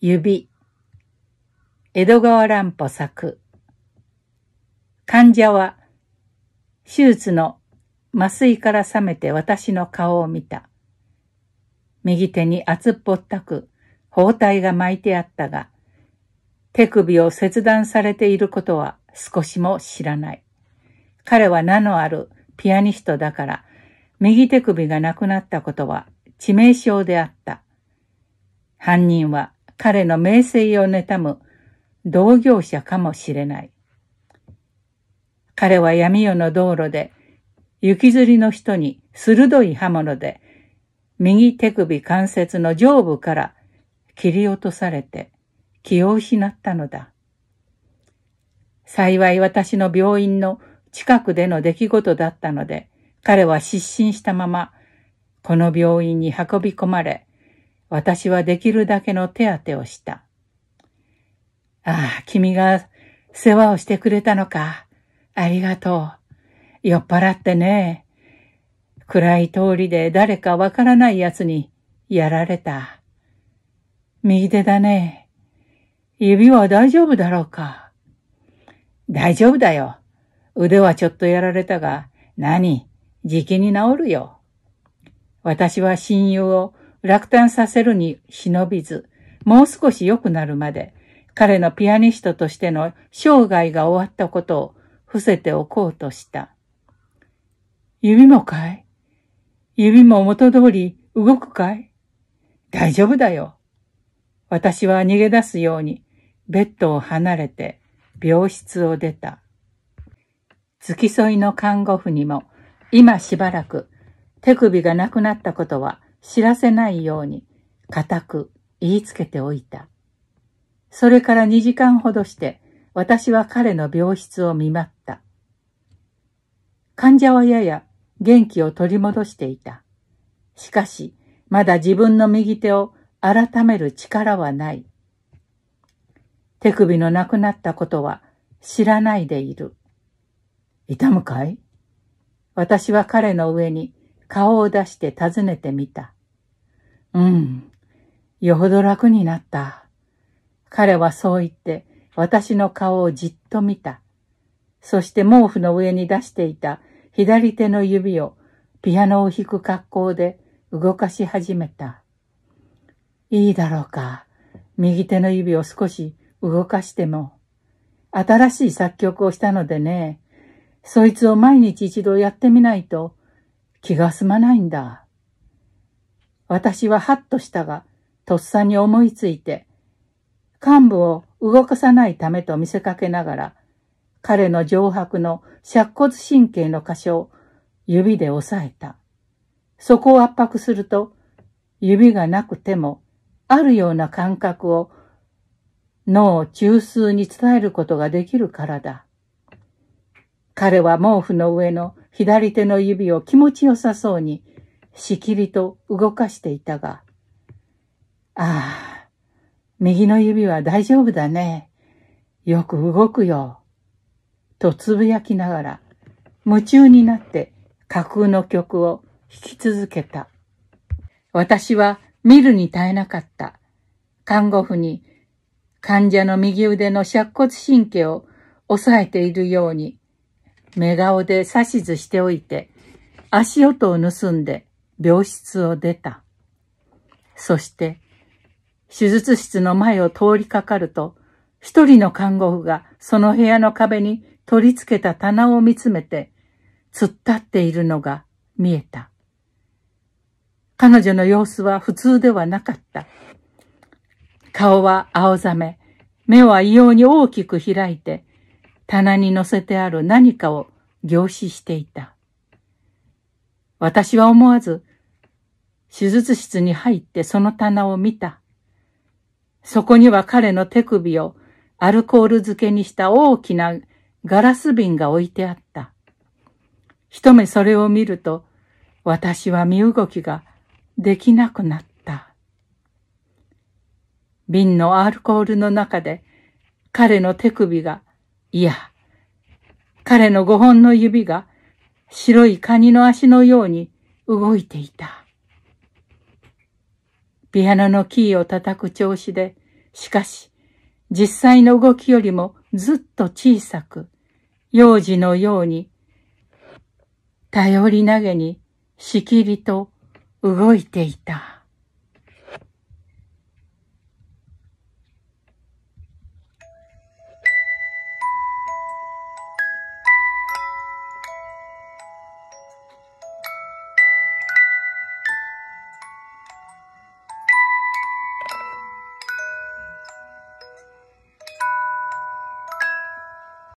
指、江戸川乱歩作。患者は、手術の麻酔から覚めて私の顔を見た。右手に厚っぽったく包帯が巻いてあったが、手首を切断されていることは少しも知らない。彼は名のあるピアニストだから、右手首がなくなったことは致命傷であった。犯人は彼の名声を妬む同業者かもしれない。彼は闇夜の道路で雪吊りの人に鋭い刃物で右手首関節の上部から切り落とされて気を失ったのだ。幸い私の病院の近くでの出来事だったので、彼は失神したまま、この病院に運び込まれ、私はできるだけの手当てをした。ああ、君が世話をしてくれたのか。ありがとう。酔っ払ってね。暗い通りで誰かわからない奴にやられた。右手だね。指は大丈夫だろうか。大丈夫だよ。腕はちょっとやられたが、何？じきに治るよ。私は親友を落胆させるに忍びず、もう少し良くなるまで、彼のピアニストとしての生涯が終わったことを伏せておこうとした。指もかい？指も元通り動くかい？大丈夫だよ。私は逃げ出すようにベッドを離れて病室を出た。付き添いの看護婦にも今しばらく手首がなくなったことは知らせないように固く言いつけておいた。それから二時間ほどして私は彼の病室を見舞った。患者はやや元気を取り戻していた。しかし、まだ自分の右手を改める力はない。手首のなくなったことは知らないでいる。痛むかい？私は彼の上に顔を出して尋ねてみた。うん、よほど楽になった。彼はそう言って私の顔をじっと見た。そして毛布の上に出していた左手の指をピアノを弾く格好で動かし始めた。いいだろうか。右手の指を少し動かしても。新しい作曲をしたのでね、そいつを毎日一度やってみないと気が済まないんだ。私はハッとしたが、とっさに思いついて、幹部を動かさないためと見せかけながら、彼の上白の尺骨神経の箇所を指で押さえた。そこを圧迫すると、指がなくても、あるような感覚を脳中枢に伝えることができるからだ。彼は毛布の上の左手の指を気持ちよさそうにしきりと動かしていたが、ああ、右の指は大丈夫だね。よく動くよ。とつぶやきながら、夢中になって架空の曲を弾き続けた。私は見るに耐えなかった。看護婦に患者の右腕の尺骨神経を押さえているように、目顔で指図しておいて、足音を盗んで病室を出た。そして、手術室の前を通りかかると、一人の看護婦がその部屋の壁に取り付けた棚を見つめて、突っ立っているのが見えた。彼女の様子は普通ではなかった。顔は青ざめ、目は異様に大きく開いて、棚に乗せてある何かを凝視していた。私は思わず、手術室に入ってその棚を見た。そこには彼の手首をアルコール漬けにした大きなガラス瓶が置いてあった。一目それを見ると、私は身動きができなくなった。瓶のアルコールの中で彼の手首が、いや、彼の五本の指が白いカニの足のように動いていた。ピアノのキーを叩く調子でしかし、実際の動きよりもずっと小さく、幼児のように、頼り投げにしきりと動いていた。